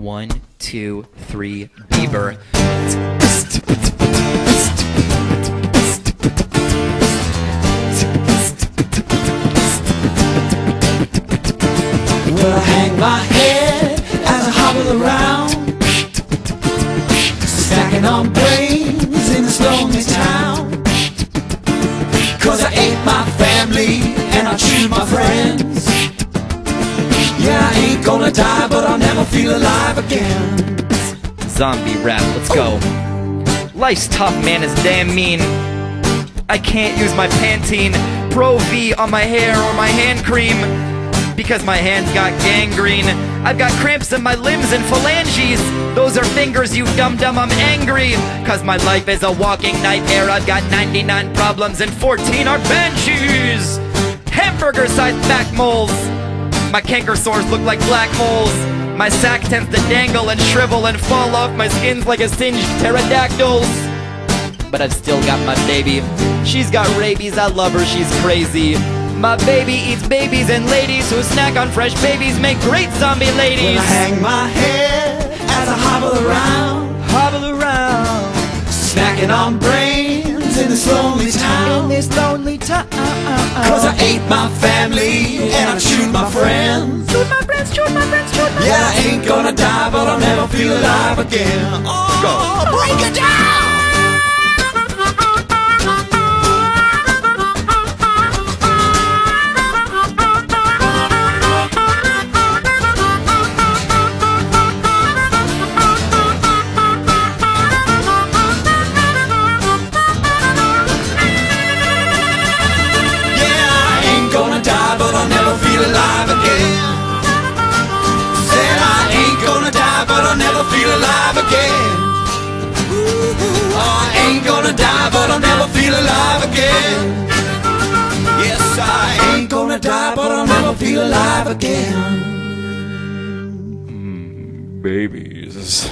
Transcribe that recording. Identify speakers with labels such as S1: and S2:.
S1: One, two, three, Bieber.
S2: Well, I hang my head as I hobble around, stacking on brains in this lonely town. Cause I ate my family and I chewed my friends. Ain't gonna die, but I'll never feel alive again.
S1: Zombie rap, let's go. Life's tough, man, is damn mean. I can't use my Pantene Pro V on my hair or my hand cream because my hands got gangrene. I've got cramps in my limbs and phalanges. Those are fingers, you dum dum. I'm angry cause my life is a walking nightmare. I've got 99 problems and 14 are banshees. Hamburger sized back moles. My canker sores look like black holes. My sack tends to dangle and shrivel and fall off my skin's like a singed pterodactyls. But I've still got my baby. She's got rabies, I love her, she's crazy. My baby eats babies and ladies who snack on fresh babies make great zombie ladies.
S2: I hang my head as I hobble around,
S1: Hobble around
S2: snacking on brains in this lonely town.
S1: In this lonely town.
S2: Cause I ate my family and I shoot my friends.
S1: Shoot my friends, shoot my friends, shoot my friends.
S2: Yeah, I ain't gonna die, but I'll never feel alive again. Oh, break it down! Feel alive again. I ain't gonna die, but I'll never feel alive again. Yes, I ain't gonna die, but I'll never feel alive again.
S3: Hmm, babies.